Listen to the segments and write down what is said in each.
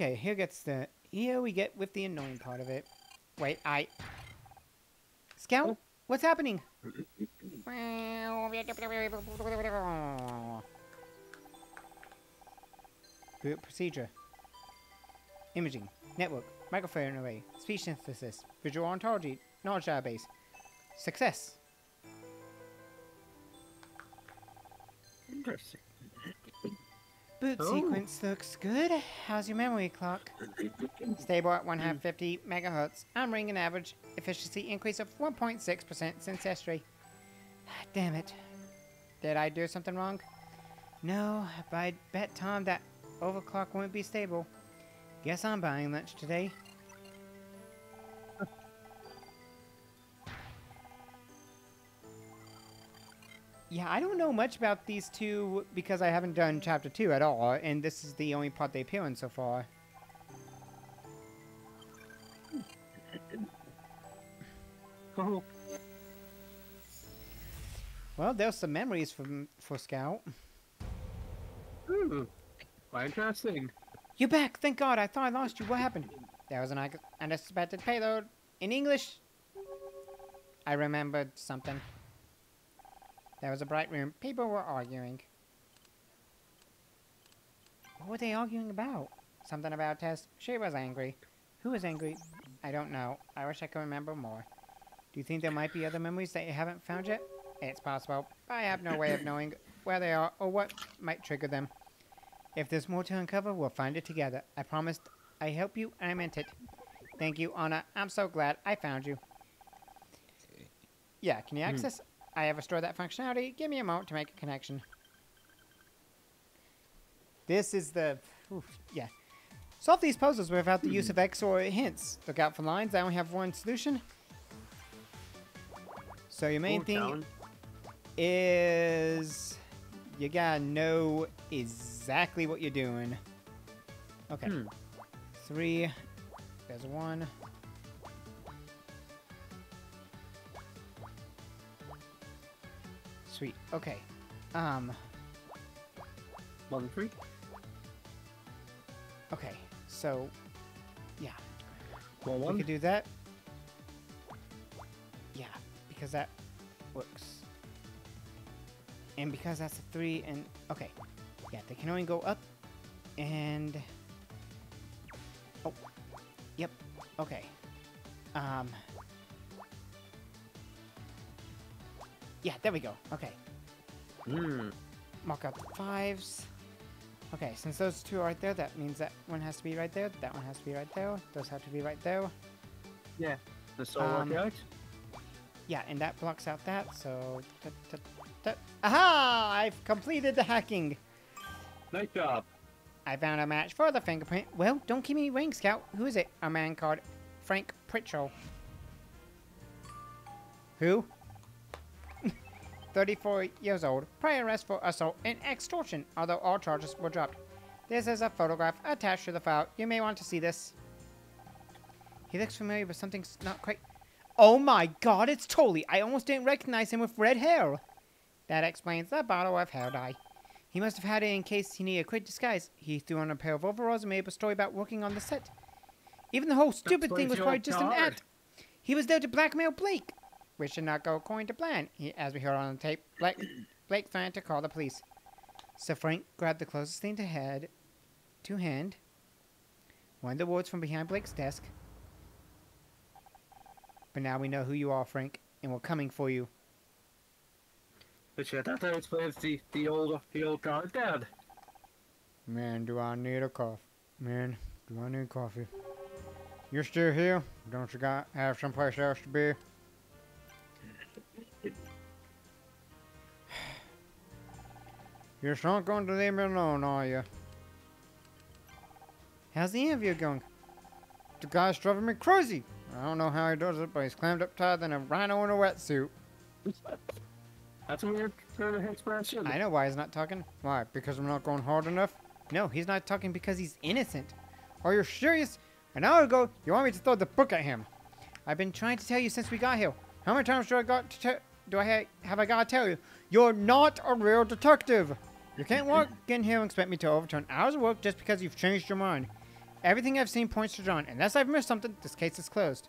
Okay, here gets the here we get with the annoying part of it. Wait, I Scout, Oh. what's happening? Boot procedure. Imaging. Network. Microphone array. Speech synthesis. Visual ontology. Knowledge database. Success. Interesting. Boot Oh. sequence looks good. How's your memory clock? Stable at 150 mm. megahertz. I'm ringing average efficiency increase of 1.6% since history. Ah, damn it. Did I do something wrong? No, but I bet Tom that overclock won't be stable. Guess I'm buying lunch today. Yeah, I don't know much about these two because I haven't done chapter 2 at all, and this is the only part they appear in so far. Oh, Well, there's some memories from for Scout. hmm. Quite interesting. You're back! Thank God! I thought I lost you. What happened? There was an unexpected payload. In English? I remembered something. There was a bright room. People were arguing. What were they arguing about? Something about Tess. She was angry. Who was angry? I don't know. I wish I could remember more. Do you think there might be other memories that you haven't found yet? It's possible. but I have no way of knowing where they are or what might trigger them. If there's more to uncover, we'll find it together. I promised I help you, and I meant it. Thank you, Honor. I'm so glad I found you. Yeah, can you Hmm. access? I have restored that functionality. Give me a moment to make a connection. This is the... oof, yeah. Solve these puzzles without the use of X or hints. Look out for lines. I only have one solution. So your main thing town. is you gotta know exactly what you're doing. Okay. Hmm. Three. There's one. Sweet. Okay. Um. One three. Okay. So, yeah, One we could do that. Yeah, because that works. And because that's a three, and okay, yeah, they can only go up, and oh, yep, okay, um, yeah, there we go. Okay, Hmm. mark out the fives. Okay, since those two are right there, that means that one has to be right there. That one has to be right there. Those have to be right there. Yeah. This all Um? Yeah, and that blocks out that, so... da- da- da- Aha! I've completed the hacking! Nice job. I found a match for the fingerprint. Well, don't keep me waiting, Scout. Who is it? A man called Frank Pritchell. Who? 34 years old. Prior arrest for assault and extortion, although all charges were dropped. This is a photograph attached to the file. You may want to see this. He looks familiar, but something's not quite... Oh my god, it's Tully! I almost didn't recognize him with red hair! That explains the bottle of hair dye. He must have had it in case he needed a quick disguise. He threw on a pair of overalls and made up a story about working on the set. Even the whole stupid thing was probably just an act. He was there to blackmail Blake. Which did not go according to plan. He, as we heard on the tape, Blake, Blake planned to call the police. So Frank grabbed the closest thing to head, to hand, one of the words from behind Blake's desk. But now we know who you are, Frank, and we're coming for you. But yeah, that explains the the old the old guard dad. Man, do I need a coffee? Man, do I need coffee? You're still here? Don't you got have someplace else to be? You're not going to leave me alone, are you? How's the interview going? The guy's driving me crazy. I don't know how he does it, but he's clammed up tighter than a rhino in a wetsuit. That's a weird turn of expression. I know why he's not talking. Why? Because I'm not going hard enough? No, he's not talking because he's innocent. Are you serious? An hour ago, you want me to throw the book at him. I've been trying to tell you since we got here. How many times do I got to do I ha- have I got to tell you? You're not a real detective. You can't walk in here and expect me to overturn hours of work just because you've changed your mind. Everything I've seen points to John. Unless I've missed something, this case is closed.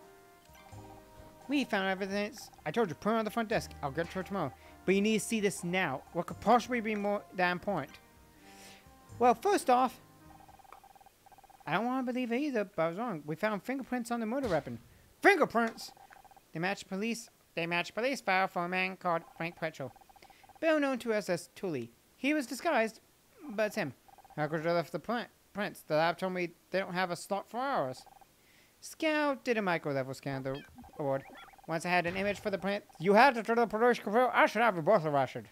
We found evidence. I told you, put it on the front desk. I'll get to it tomorrow. But you need to see this now. What could possibly be more damn point? Well, first off, I don't want to believe it either, but I was wrong. We found fingerprints on the murder weapon. Fingerprints! They match police. They match police file for a man called Frank Pritchell, better known to us as Tully. He was disguised, but it's him. How could you left the print? Prints. The lab told me they don't have a slot for ours. Scout did a micro level scan of the award. Once I had an image for the print, you had to turn the production control. I should have you both arrested.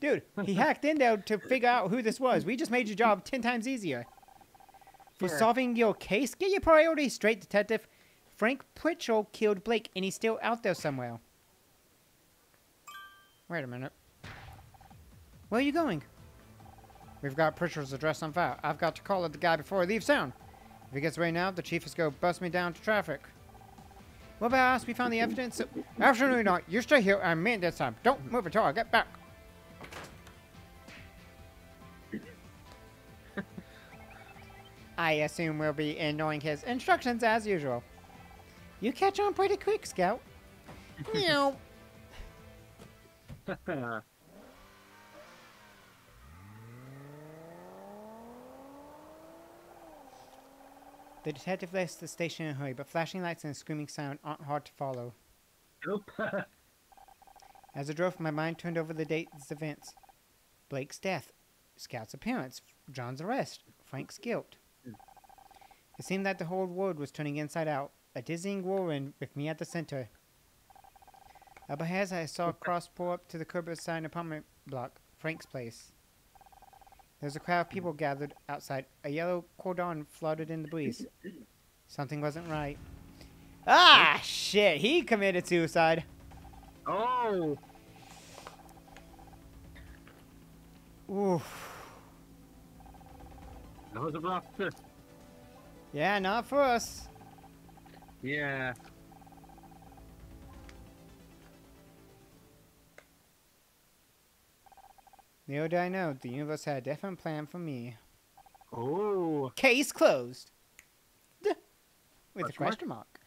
Dude, he hacked in there to figure out who this was. We just made your job ten times easier. For Sure. solving your case, get your priorities straight, detective. Frank Pritchell killed Blake, and he's still out there somewhere. Wait a minute. Where are you going? We've got Pritchell's address on file. I've got to call the guy before he leaves town. If he gets away now, the chief is going to bust me down to traffic. What about us? We found the evidence. Absolutely not. You stay here. I mean this time. Don't move until I get back. I assume we'll be ignoring his instructions as usual. You catch on pretty quick, Scout. Meow. The detective left the station in a hurry, but flashing lights and a screaming sound aren't hard to follow. nope. As I drove, my mind turned over the dates events. Blake's death, Scout's appearance, John's arrest, Frank's guilt. Hmm. It seemed that the whole world was turning inside out, a dizzying whirlwind with me at the center. Up ahead, I saw a cross pull up to the curb beside an apartment block, Frank's place. There was a crowd of people gathered outside. A yellow cordon floated in the breeze. Something wasn't right. Ah, shit! He committed suicide. oh. Oof. That was a rough. Yeah, not for us. yeah. Little did I know, the universe had a different plan for me. Oh. Case closed. With a Question mark? mark.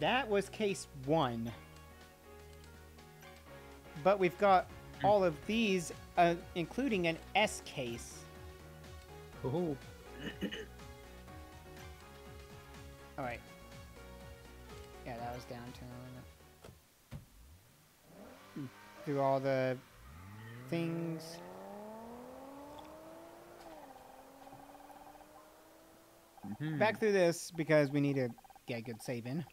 That was case one. But we've got all of these, uh, including an S case. Oh. All right. Yeah, that was down to through all the things. Mhm. Back through this because we need to get a good save in.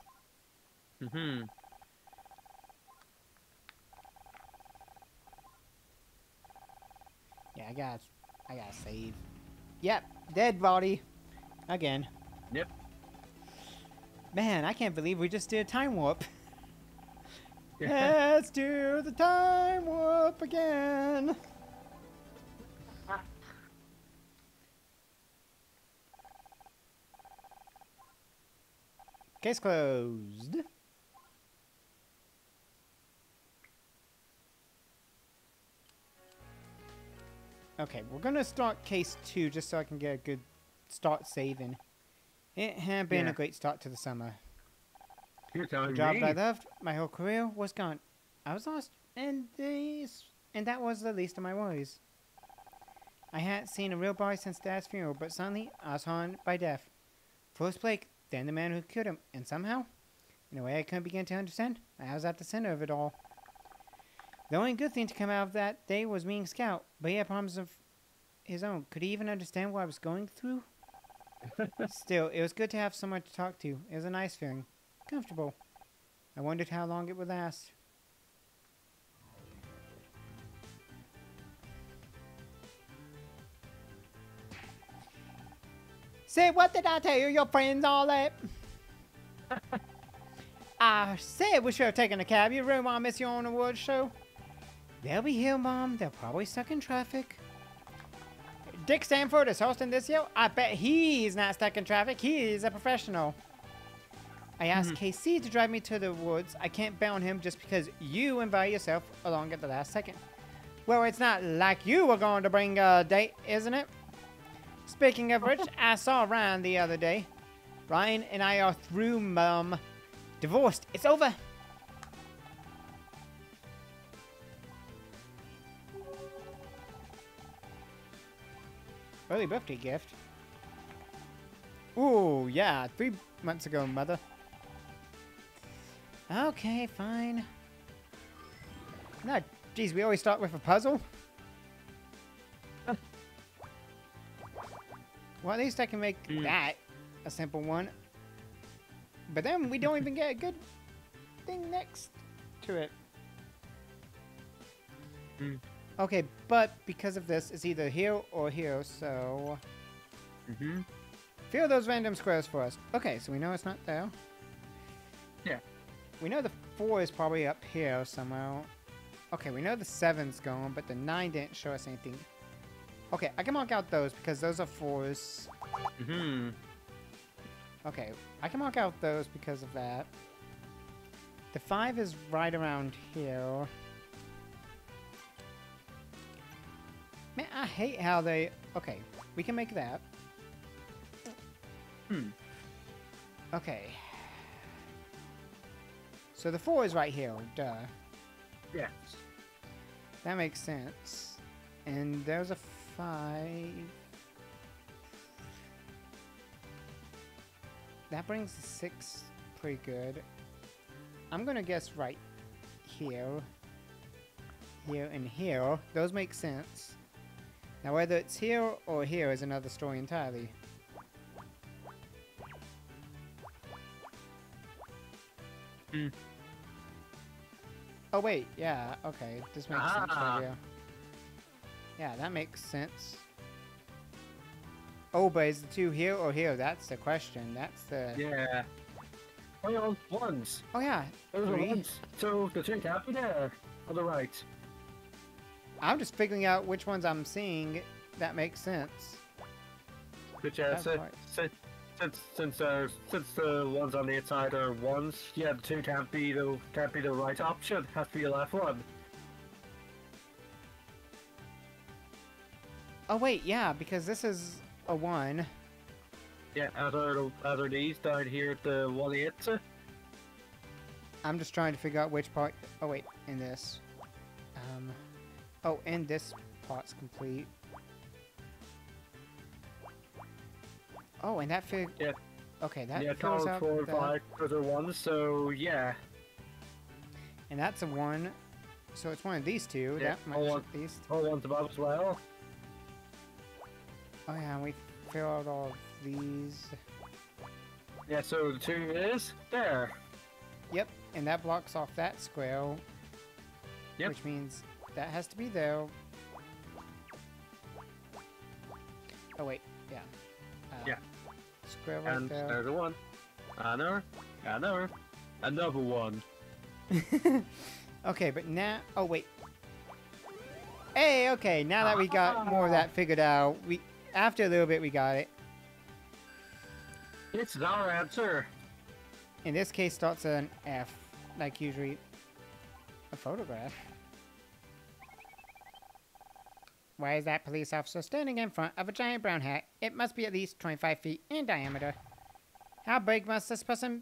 Mhm. Yeah, I got, I got save. Yep, dead body, again. Yep. Man, I can't believe we just did a time warp. Let's do the time warp again. Case closed. Okay, we're gonna start case two just so I can get a good start saving. It had been Yeah. a great start to the summer. You're The job me. I loved, my whole career was gone. I was lost, and these, and that was the least of my worries. I hadn't seen a real boy since Dad's funeral, but suddenly I was haunted by death. First Blake, then the man who killed him, and somehow, in a way I couldn't begin to understand, I was at the center of it all. The only good thing to come out of that day was being Scout, but he had problems of his own. Could he even understand what I was going through? Still, it was good to have someone to talk to. It was a nice feeling. Comfortable. I wondered how long it would last. Say, what did I tell you? Your friends all that? I said we should have taken a cab. You really want to miss your own awards show? They'll be here, Mom. They're probably stuck in traffic. Dick Stanford is hosting this year. I bet he's not stuck in traffic. He's a professional. I asked mm-hmm. KC to drive me to the woods. I can't bail on him just because you invite yourself along at the last second. Well, it's not like you were going to bring a date, isn't it? Speaking of which, I saw Ryan the other day. Ryan and I are through, Mum. Divorced. It's over. Early birthday gift. Ooh, yeah, three months ago, mother. Okay, fine. No, geez, we always start with a puzzle. well, at least I can make Mm. that a simple one. But then we don't even get a good thing next to it. Mm. Okay, but because of this, it's either here or here, so... Mm-hmm. Fill those random squares for us. Okay, so we know it's not there. Yeah. We know the 4 is probably up here somewhere. Okay, we know the 7's gone, but the 9 didn't show us anything. Okay, I can mark out those because those are 4s. Mm-hmm. Okay, I can mark out those because of that. The 5 is right around here. Man, I hate how they... Okay, we can make that. Hmm. Okay. So the 4 is right here, duh. Yes. That makes sense. And there's a 5. That brings the 6 pretty good. I'm gonna guess right here. Here and here. Those make sense. Now whether it's here or here is another story entirely. Hmm. Oh wait, yeah, okay. This makes sense Ah. right here. Yeah, that makes sense. Oh, but is the two here or here? That's the question. That's the. Yeah. Oh, yeah, ones. Oh yeah. Those are ones. So the can't be there. On the right. I'm just figuring out which ones I'm seeing that makes sense. But yeah, right. si- since since uh, since the ones on the inside are ones, yeah, the two can't be the can't be the right option. Has to be the left one. Oh wait, yeah, because this is a one. Yeah, as are as are these down here at the one eight. I'm just trying to figure out which part. Oh wait, in this. Um. Oh, and this part's complete. Oh, and that fig. Yeah. Okay, that Yeah, fills out four and that. five ones. So yeah, And that's a one. So it's one of these two. Yeah, that much one. at least. all ones above as well. Oh yeah, and we fill out all of these. Yeah, so the two is there. Yep, and that blocks off that square. Yep. Which means that has to be there. Oh wait, yeah. Uh, Yeah. Square right And there. there's a one. Another. Another. Another one. okay, but now. Oh wait. Hey, okay. Now that we got more of that figured out, we after a little bit we got it. It's our answer. In this case, starts an F, like usually a photograph. Why is that police officer standing in front of a giant brown hat? It must be at least 25 feet in diameter. How big must this person,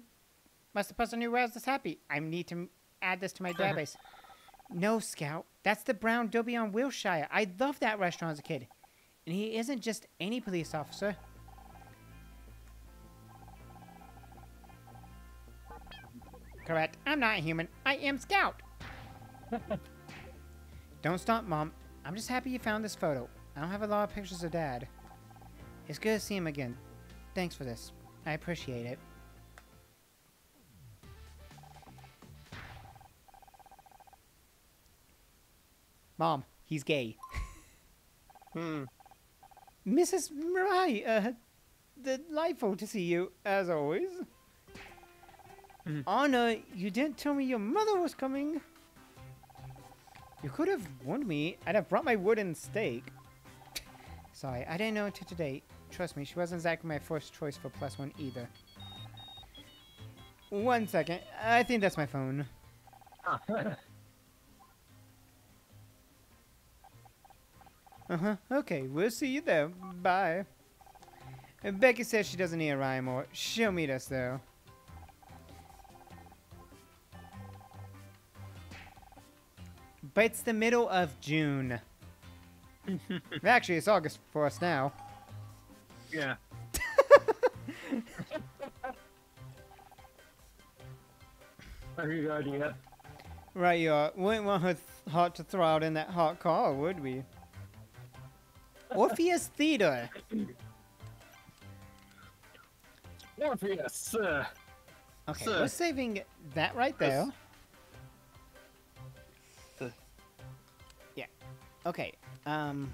must the person who wears this hat be? I need to add this to my database. No, Scout. That's the Brown Derby on Wilshire. I loved that restaurant as a kid. And he isn't just any police officer. Correct. I'm not a human. I am Scout. don't stop, Mom. I'm just happy you found this photo. I don't have a lot of pictures of Dad. It's good to see him again. Thanks for this. I appreciate it. Mom, he's gay. Hmm. Mrs. Mizrahi, uh, delightful to see you, as always. Mhm. Honor, you didn't tell me your mother was coming. You could have warned me. I'd have brought my wooden stake. Sorry, I didn't know until today. Trust me, she wasn't exactly my first choice for plus one either. One second. I think that's my phone. Uh-huh. Okay, we'll see you there. Bye. Becky says she doesn't need a ride anymore. She'll meet us, though. But it's the middle of June. Actually, it's August for us now. yeah. Very good idea. Right, you are. We wouldn't want her heart to throw out in that hot car, would we? Orpheus Theater. Morpheus. Uh, Okay, Sir. we're saving that right there. Okay. Um,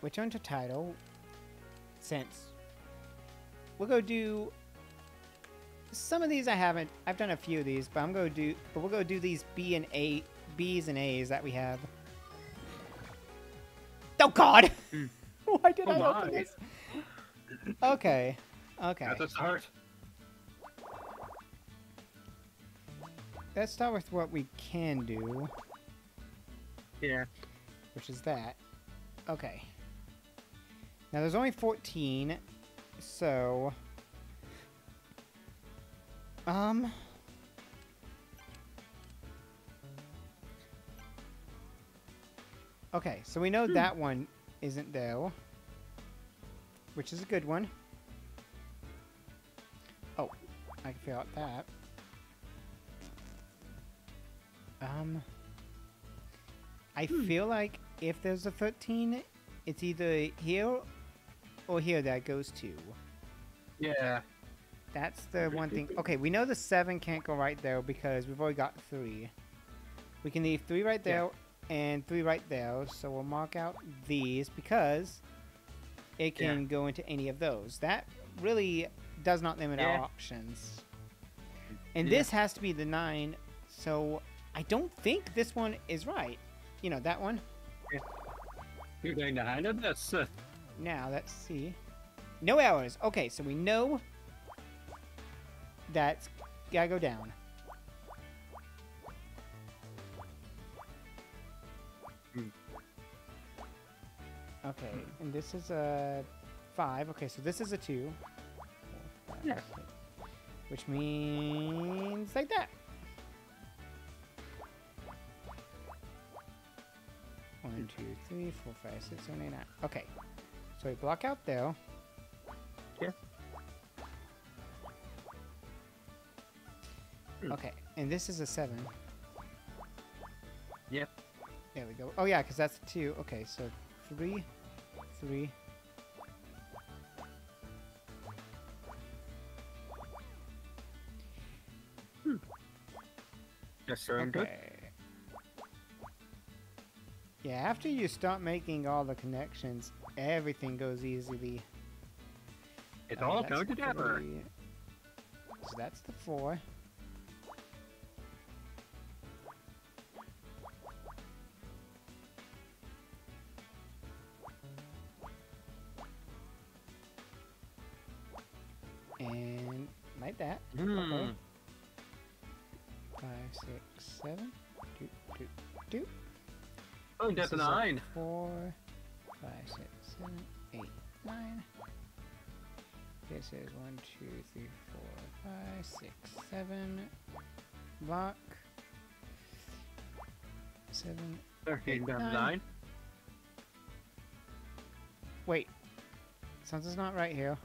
return to title. Since we'll go do some of these. I haven't. I've done a few of these, but I'm gonna do. But we'll go do these B and A, B's and A's that we have. Oh God! Hmm. Why did Oh I my. open this? Okay. Okay. That's a start. Let's start with what we can do. Yeah. Which is that. Okay. Now there's only 14, so um Okay, so we know that one isn't there, which is a good one. Oh, I can figure out that. Um I feel like if there's a 13, it's either here or here that goes to. Yeah. That's the one thing. Okay, we know the 7 can't go right there because we've already got 3. We can leave 3 right there and 3 right there. So we'll mark out these because it Yeah. can go into any of those. That really does not limit our options. And Yeah. this has to be the 9, so I don't think this one is right. You know, that one. You're going to handle this. Uh, Now, let's see. No errors. Okay, so we know that's gotta go down. Hmm. Okay, and this is a five. Okay, so this is a two. Four, five, Yeah. six. Which means like that. One, two, three, four, five, six, seven, eight, nine. Okay. So we block out there. Yeah. Hmm. Okay, and this is a seven. Yep. There we go. Oh yeah, because that's a two. Okay, so three, three. Hmm. Yes, sir. I'm good. Yeah, after you start making all the connections, everything goes easily. It's Uh, all going together. So that's the four. And like that. Five, Oh, This that's a nine. Four, five, six, seven, eight, nine. This is one, two, three, four, five, six, seven. Block. Seven. To nine. nine. Wait. Something's not right here.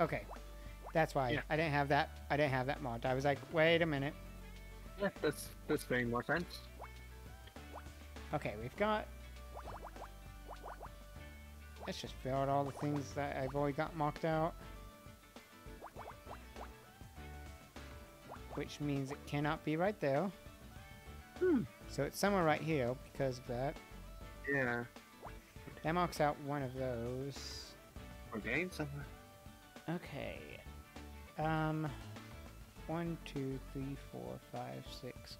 Okay. That's why Yeah. I didn't have that. I didn't have that mod. I was like, wait a minute. Yeah, that's that's making more sense. Okay, we've got. Let's just fill out all the things that I've already got marked out. Which means it cannot be right there. Hmm. So it's somewhere right here because of that. Yeah. That marks out one of those. We're getting somewhere. Okay. Um. one, two, three, four, five, six,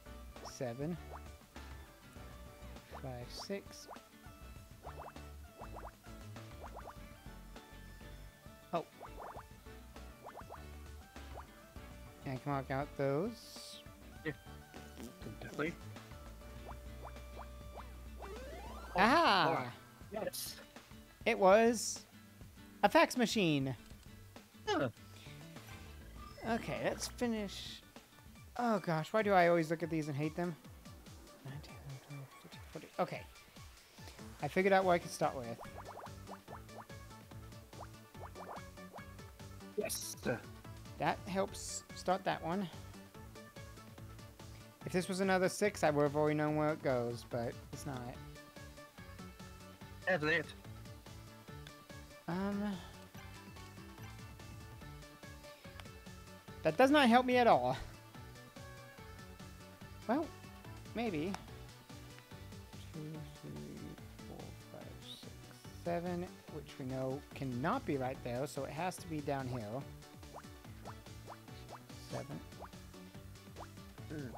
seven. Five, six. Oh. And I can mark out those. Definitely. Aha! Yes. It was a fax machine. Huh. Okay, let's finish. Oh gosh, why do I always look at these and hate them? 19, 20, 30, 40. Okay. I figured out what I could start with. Yes. That helps start that one. If this was another six, I would have already known where it goes, but it's not. That's it. Um. That does not help me at all. Well, maybe. Two, three, four, five, six, seven, which we know cannot be right there, so it has to be downhill. Seven. Mm.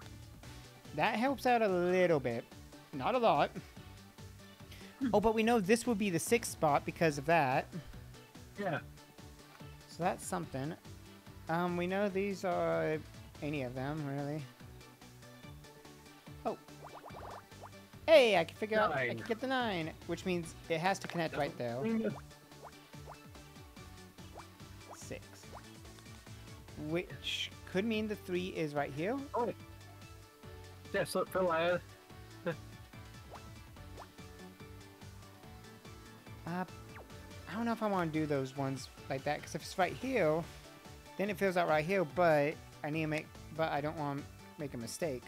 That helps out a little bit. Not a lot. Oh, but we know this would be the sixth spot because of that. Yeah. So that's something. Um, we know these are any of them, really. Oh. Hey, I can figure out, I can get the nine, which means it has to connect right there. Six. Which could mean the three is right here. Oh. Yes, look for Lyle. Uh, I don't know if I want to do those ones like that, because if it's right here, then it fills out right here, but I need to make, but I don't want to make a mistake.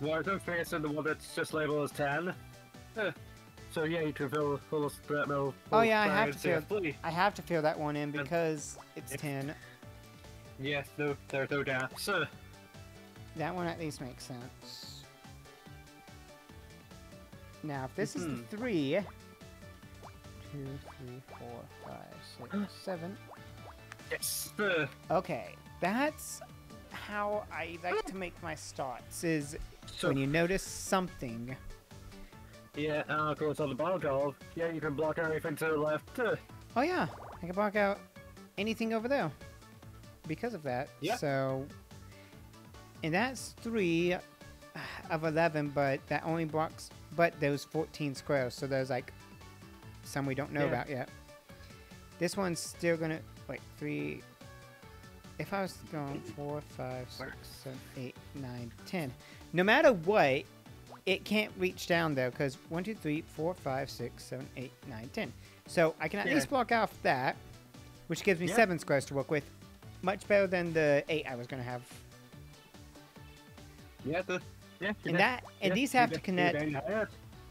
Well, don't forget the one that's just labeled as 10. Huh. So yeah, you can fill full that mill. Oh yeah, I have to fill. I have to fill that one in because it's If- ten. Yes, no, there's no. Uh, That one at least makes sense. Now, if this is Mhm. the three, two, three, four, five, six, seven. Yes. Uh, Okay, that's how I like to make my starts. Is so when you notice something. yeah, and of course on the bottom job, yeah, you can block everything to the left. Uh, Oh yeah, I can block out anything over there because of that. Yeah. So, and that's three of eleven, but that only blocks but those fourteen squares. So there's like some we don't know Yeah. about yet. This one's still gonna wait three. If I was going four, five, six, seven, eight, nine, ten, no matter what, it can't reach down there because one, two, three, four, five, six, seven, eight, nine, ten. So I can at Yeah. least block off that, which gives me Yeah. seven squares to work with. Much better than the eight I was gonna have. yeah, the yeah. And that and yeah, these have to connect.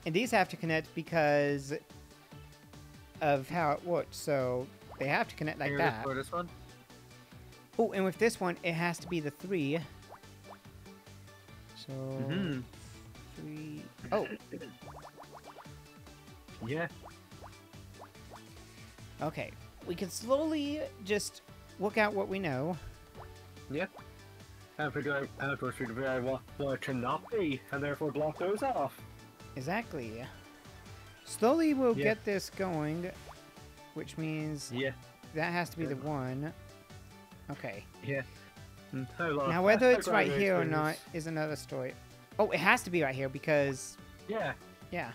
And these have to connect because of how it works. So they have to connect like that. For this one. Oh, and with this one, it has to be the three. So mm -hmm. three. Oh, Yeah. okay. We can slowly just work out what we know. Yeah. And figure out, and of course, figure out what, what cannot be, and therefore block those off. Exactly. Slowly, we'll Yeah. get this going, which means Yeah. that has to be the one. Okay. Yeah. Mm. Now, whether it's right here or not is another story. Oh, it has to be right here because, Yeah. yeah.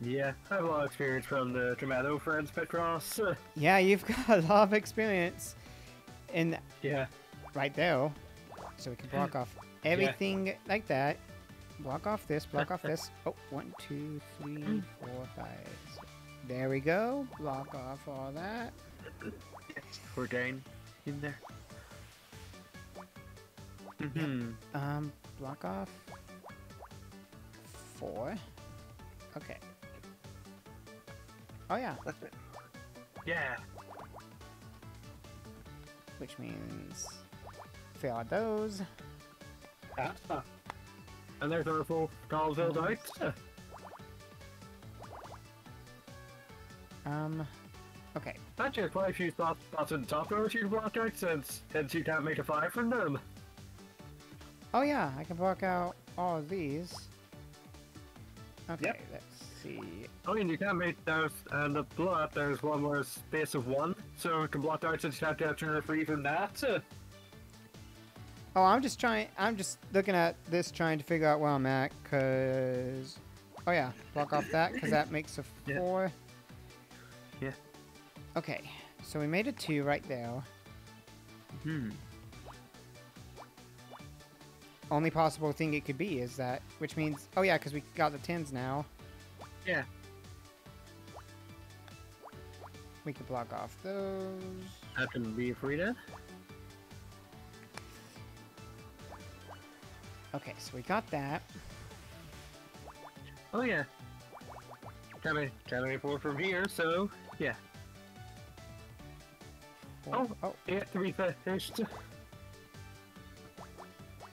Yeah. I have a lot of experience from the Dramato Friends Petros. Yeah, you've got a lot of experience in yeah. right there. So we can block off everything like that. Block off this, block off this. Oh, one, two, three, four, five. six. There we go. Block off all that. For Jane in there. Mm-hmm. Um, block off four. Okay. Oh yeah, That's it. Yeah. which means out those. Ah. And there's our full call filled Um, Okay. Actually, quite a few spots, spots in the top row you can block out since, since you can't make a five from them. Oh yeah, I can block out all of these. Okay, Yep. let's see. I mean, you can't make those, and the blood, there's one more space of one, so it can block out since you have to have turn free from that. So, Oh, I'm just trying. I'm just looking at this, trying to figure out where I'm at, cause. Oh yeah, block off that, cause that makes a four. Okay, so we made a two right there. hmm. Only possible thing it could be is that, which means, oh yeah, because we got the tens now. Yeah. We could block off those. That can be free then. Okay, so we got that. Oh yeah. Can I report from here? So yeah. Oh. oh. yeah, to be finished.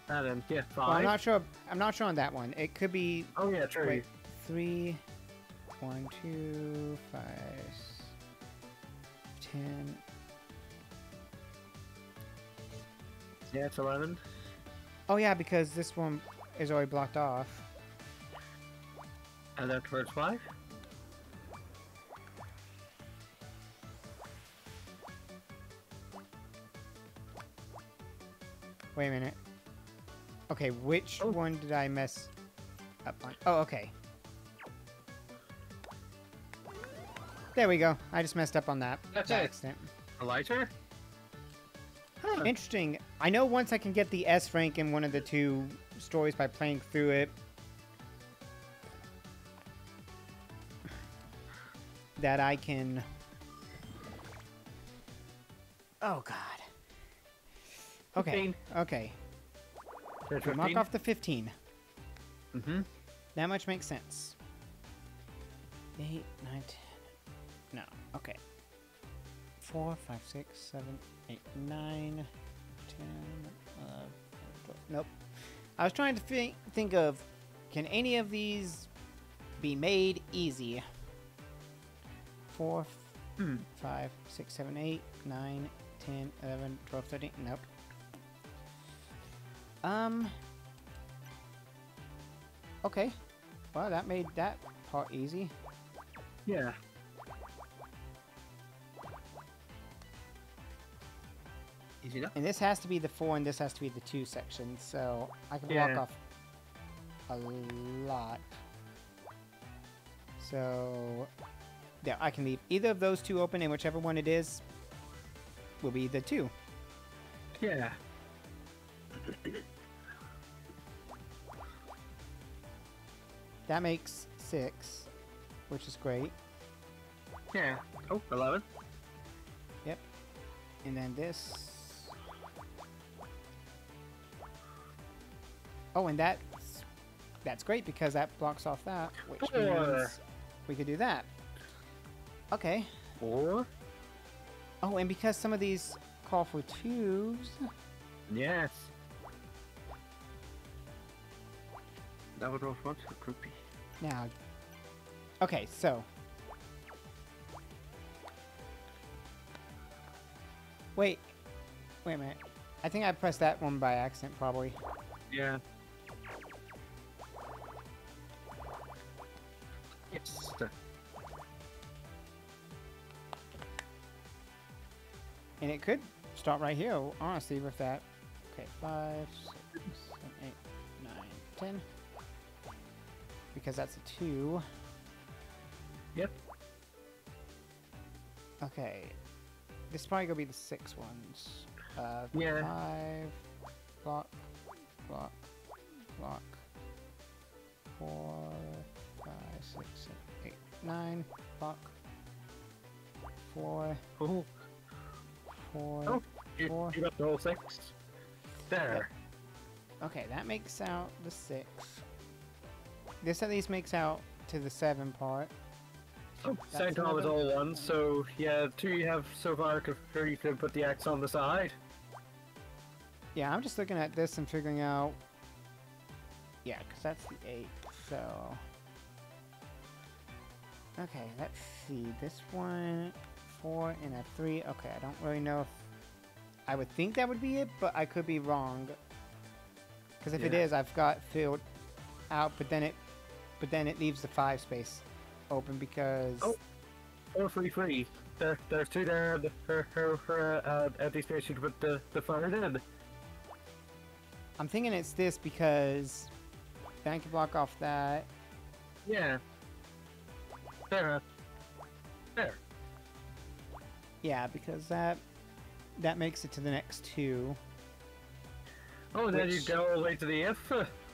And then yeah, Well, I'm not sure. I'm not sure on that one. It could be Oh yeah, true. wait, three, one, two, five, ten. Yeah, it's eleven. Oh yeah, because this one is already blocked off. And then towards five. Wait a minute. Okay, which Oh. one did I mess up on? Oh, okay. There we go. I just messed up on that. That's by it. accident. A lighter. Huh. Interesting. I know once I can get the S rank in one of the two stories by playing through it. That I can. Oh God. Okay. 15. Okay. Mark off the 15. Mm-hmm. That much makes sense. 8, 9, 10. No. Okay. 4, 5, 6, 7, 8, 9, 10, 11, 12. Nope. I was trying to think, think of can any of these be made easy? 4, Hmm. 5, 6, 7, 8, 9, 10, 11, 12, 13. Nope. Um. Okay. Well, that made that part easy. Yeah. Easy enough. And this has to be the 4 and this has to be the 2 section, so I can Yeah. off a lot. So, yeah, I can leave either of those two open, and whichever one it is will be the 2. Yeah. That makes 6, which is great. Yeah. Oh, 11. Yep. And then this. Oh, and that's that's great because that blocks off that, which Four. means we could do that. Okay. Four. Oh, and because some of these call for twos. Yes. That front. Could be. Now. Okay, so. Wait. Wait a minute. I think I pressed that one by accident, probably. Yeah. Yes. And it could start right here, honestly, with that. Okay, five, six, seven, eight, nine, ten. Because that's a two. Yep. Okay. This is probably gonna be the six ones. Uh, Yeah. Five, block, block, block. Four, five, six, seven, eight, nine, block. Four, Oh, four. Oh. you, Four. you got the whole six. There. Okay, that makes out the six. This at least makes out to the seven part. Oh, That's same time as all ones, so yeah, two you have so far, could- you can put the X on the side. Yeah, I'm just looking at this and figuring out. Yeah, because that's the eight. So. Okay, let's see. This one, four and a three. Okay, I don't really know if I would think that would be it, but I could be wrong. Because if it Yeah. is, I've got filled out, but then it, but then it leaves the five space open because Oh. Four free free. There, there's two there. The, her, her, her, uh, at the station with the the fire in. I'm thinking it's this because then I can block off that. Yeah. There. There. Yeah, because that that makes it to the next two. Oh, then you go all the way to the F.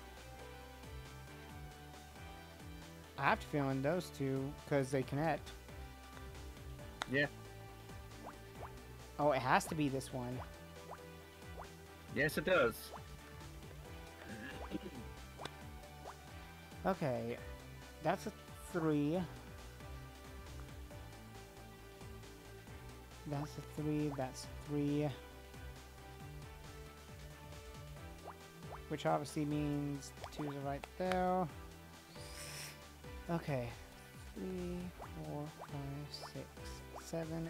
I have to fill in those two because they connect. Yeah. Oh, it has to be this one. Yes, it does. Okay, that's a three. That's a three, that's three. Which obviously means twos right there. Okay. Three, four, five, six, seven.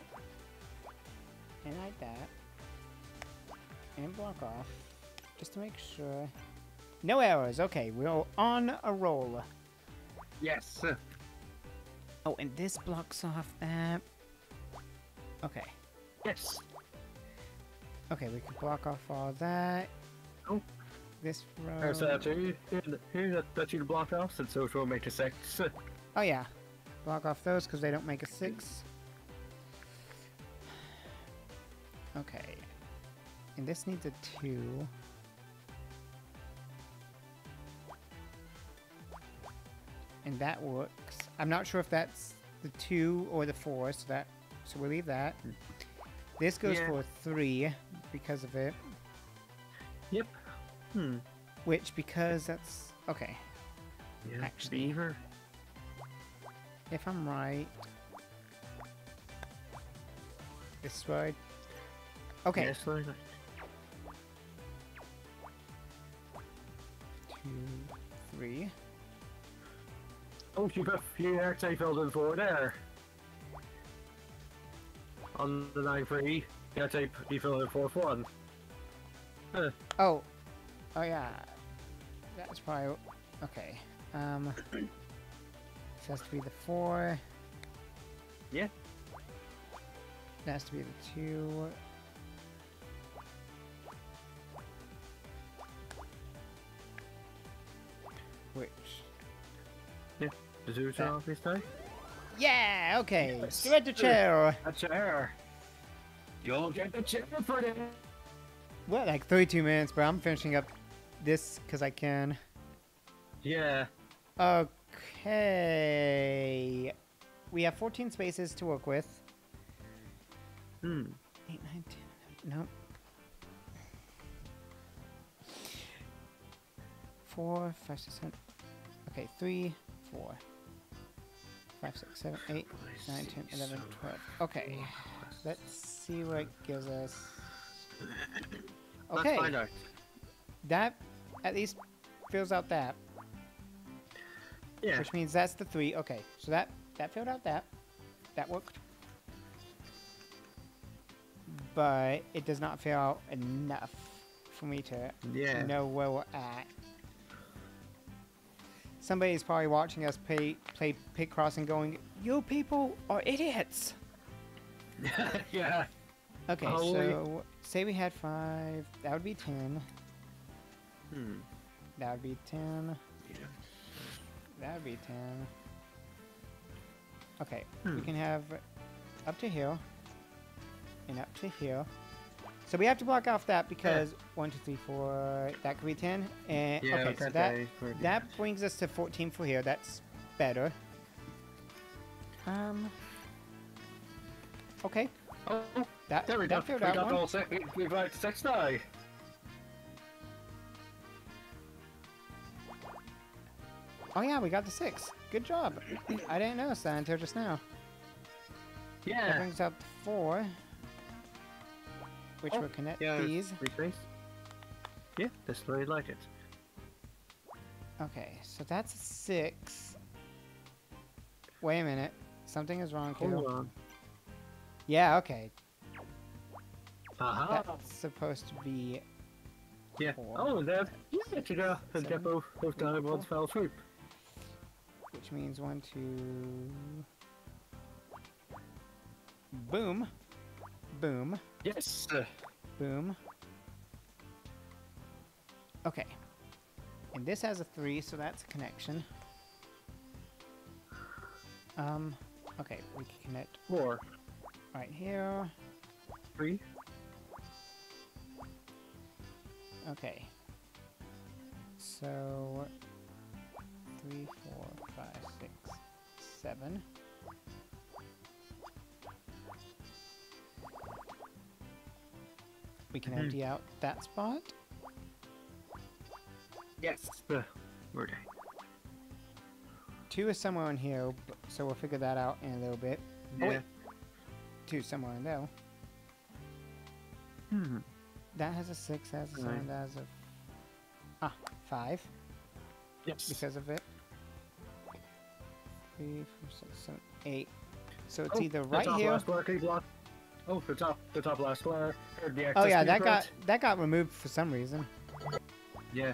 And like that. And block off. Just to make sure. No errors. Okay, we're on a roll. Yes. Oh, and this blocks off that. Okay. Yes. Okay, we can block off all that. Oh. This row. There's uh, two here, here that, that you block off, since those will make a six. Oh yeah. Block off those because they don't make a six. Okay. And this needs a two. And that works. I'm not sure if that's the two or the four, so that so we'll leave that. This goes Yeah. for three because of it. Yep. Hmm. Which because that's okay. Yeah. Actually- Beaver. If I'm right. This way. Okay. Yes, like that. Two, three. Oh, you got you actually filled in four there. On the nine free, you actually you filled in four for one. Huh. Oh. Oh yeah. That's probably okay. Um this has to be the four. Yeah. That has to be the two. Which Yeah. The two That- off this time. Yeah, okay. Yes. Get the chair. A chair. You'll get the chair for that. What, like 32 minutes, but I'm finishing up this because I can. Yeah. Okay. We have 14 spaces to work with. Hmm. 8, 9, 10. Nope. 4, 5, 6, 7. Okay, 3, 4. 5, 6, 7, 8, 9, 10, 11, 12. Okay. Let's see what it gives us. Okay. That at least fills out that. Yeah. Which means that's the three. Okay, so that that filled out that. That worked. But it does not fill out enough for me to Yeah. know where we're at. Somebody's probably watching us play play Pig Crossing going, You people are idiots! yeah. Okay, Holy- so say we had five, that would be ten. Hmm. That would be ten. Yeah. That would be 10. Okay, we Hmm. can have up to here and up to here. So we have to block off that because one, two, three, four. that could be 10. And Yeah. okay, so that that day for the- that brings us to 14 for here. That's better. Um. Okay, Oh, that there we go. that We filled got out one. all six. we- We've got six now. Oh yeah, we got the six. Good job. I didn't notice that until just now. Yeah. That brings up four, which Oh, will connect Yeah. these. Replace. Yeah, that's the way I like it. Okay, so that's a six. Wait a minute. Something is wrong here. Hold on. Yeah, okay. Aha. That's supposed to be Yeah. four. Oh, and then you to go and Seven, get both both down in one fell swoop. Which means one, two. Boom. Boom. Yes. Boom. Okay. And this has a three, so that's a connection. Um, okay, we can connect four, right here. three. Okay. So, three, four, seven. We can Mhm. empty out that spot. Yes. Uh, where? Two is somewhere in here, so we'll figure that out in a little bit. Oh, wait. Yeah. Two somewhere in there. Hmm. That has a six, that has a seven, that has a... Ah, five, Yes. because of it. Three, four, six, seven, eight. So it's Oh, either the right top here... last block. Oh, the top, the top last square. The Oh yeah, that got that got removed for some reason. Yeah.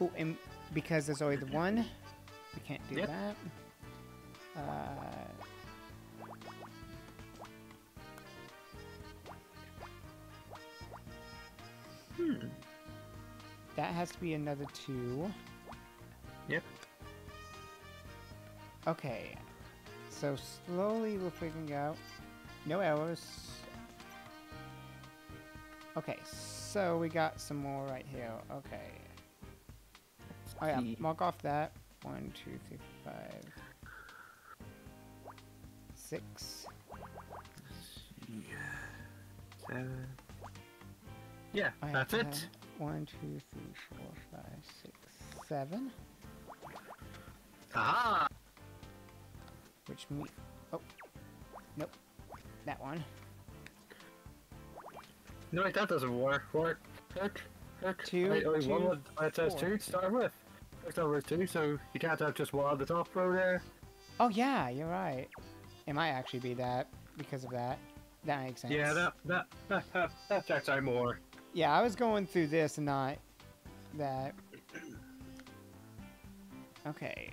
Oh, and because there's only the one, we can't do Yep. that. Uh, Hmm. that has to be another two. Okay, so slowly we're figuring out. No errors. Okay, so we got some more right here. Okay. Oh yeah, mark off that. One, two, three, five, six. Seven. Yeah, I have that's it. One, two, three, four, five, six, seven. Aha! Which me. Oh, nope. That one. No, wait, that doesn't work. Work. Work. Work. Two, Wait, one two, was- It says four. two to start with. First over two, so you can't have just one on the top row there. Oh yeah, you're right. It might actually be that because of that. That makes sense. Yeah, that that that that, that checks out more. Yeah, I was going through this and not that. Okay.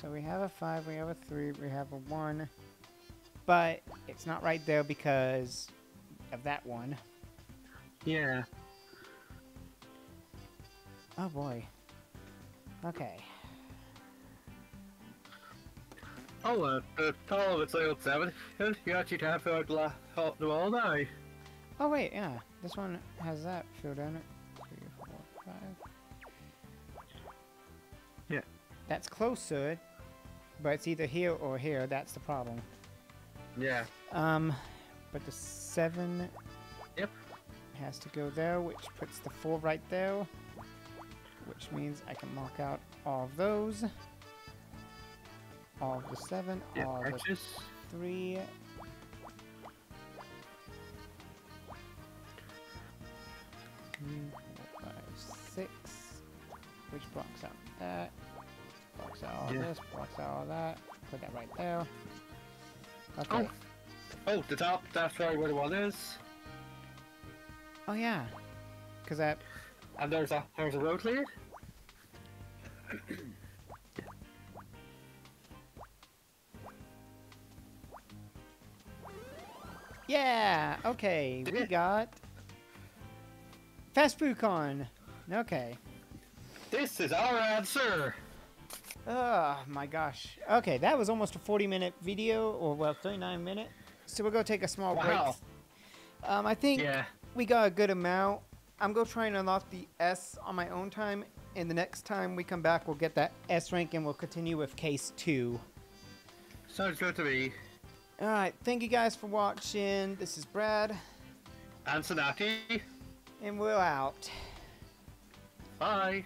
So we have a five, we have a three, we have a one. But it's not right there because of that one. Yeah. Oh boy. Okay. Oh, uh, the tall of it's like seven. You actually can't fill out the la- half the wall now. Oh wait, yeah. This one has that filled in it. Three, four, five. Yeah. That's closer, but it's either here or here. That's the problem. Yeah. Um, but the seven. Yep. Has to go there, which puts the four right there. Which means I can mark out all of those. All of the seven, Yeah. all of the three. Three, four, five, six. Which blocks out that. Out Yeah. this, blocks out all that. Put that right there. Okay. Oh. Oh, the top. That's right where the one is. Oh, yeah. Because that. And there's a there's a road cleared. Yeah! Okay, we got. Fast Food Con! Okay. This is our answer. Oh my gosh. Okay, that was almost a 40 minute video, or well, 39 minute. So we're gonna take a small Wow. break. Um, I think Yeah. we got a good amount. I'm gonna try and unlock the S on my own time, and the next time we come back, we'll get that S rank and we'll continue with case two. Sounds good to me. All right, thank you guys for watching. This is Brad, And Sanaki. and we're out. Bye.